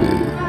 嗯